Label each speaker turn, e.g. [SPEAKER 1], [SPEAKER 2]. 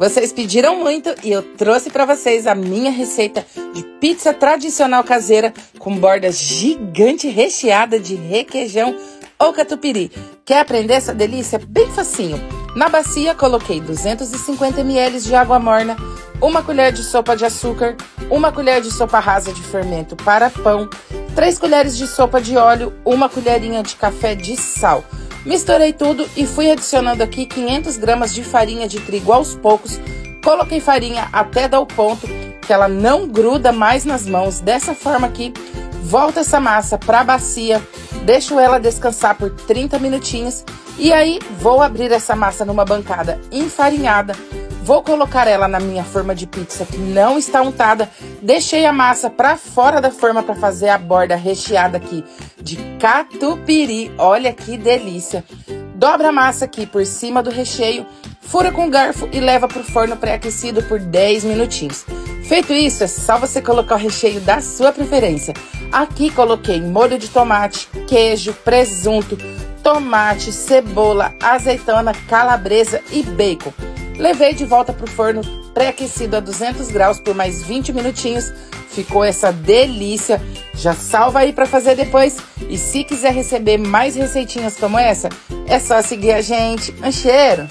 [SPEAKER 1] Vocês pediram muito e eu trouxe para vocês a minha receita de pizza tradicional caseira com borda gigante recheada de requeijão ou catupiry. Quer aprender essa delícia? Bem facinho. Na bacia coloquei 250 ml de água morna, uma colher de sopa de açúcar, uma colher de sopa rasa de fermento para pão, 3 colheres de sopa de óleo, uma colherinha de café de sal. Misturei tudo e fui adicionando aqui 500 gramas de farinha de trigo aos poucos. Coloquei farinha até dar o ponto que ela não gruda mais nas mãos. Dessa forma aqui, volto essa massa para a bacia, deixo ela descansar por 30 minutinhos e aí vou abrir essa massa numa bancada enfarinhada. Vou colocar ela na minha forma de pizza que não está untada. Deixei a massa para fora da forma para fazer a borda recheada aqui de catupiry. Olha que delícia. Dobra a massa aqui por cima do recheio, fura com garfo e leva para o forno pré-aquecido por 10 minutinhos. Feito isso, é só você colocar o recheio da sua preferência. Aqui coloquei molho de tomate, queijo, presunto, tomate, cebola, azeitona, calabresa e bacon. Levei de volta para o forno pré-aquecido a 200 graus por mais 20 minutinhos. Ficou essa delícia. Já salva aí para fazer depois. E se quiser receber mais receitinhas como essa, é só seguir a gente. Um cheiro!